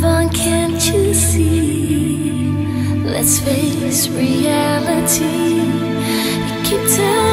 move on, can't you see? Let's face reality. You keep telling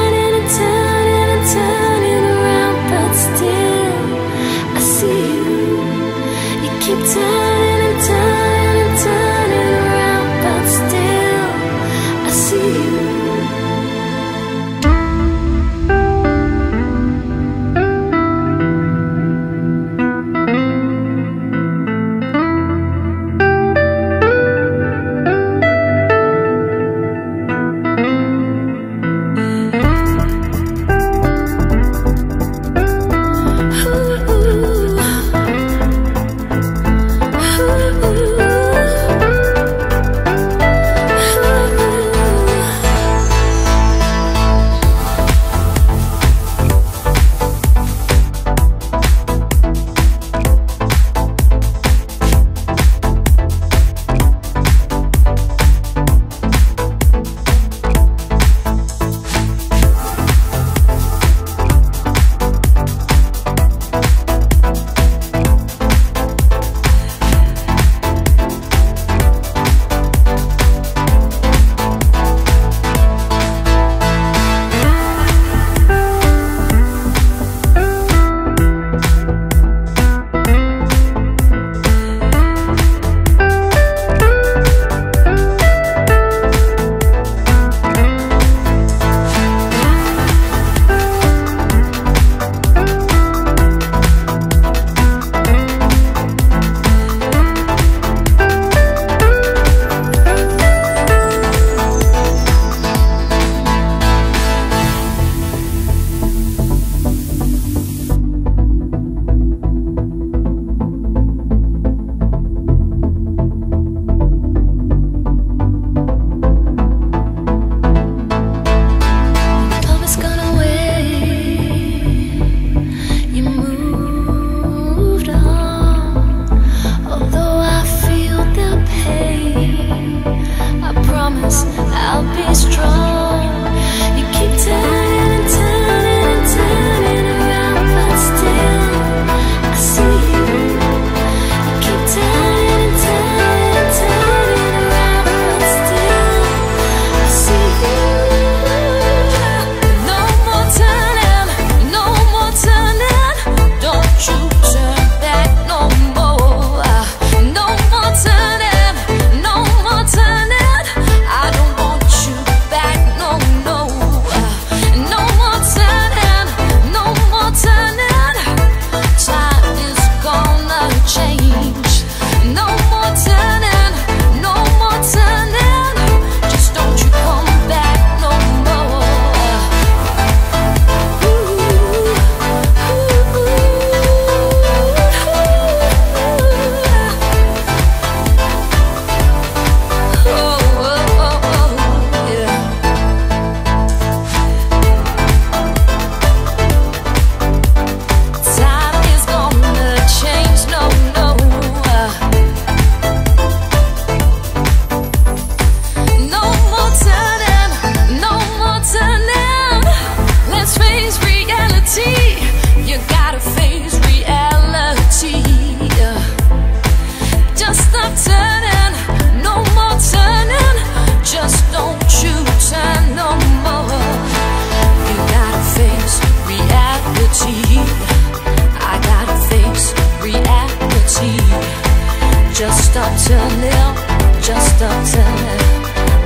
to live just me.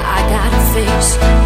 I got a face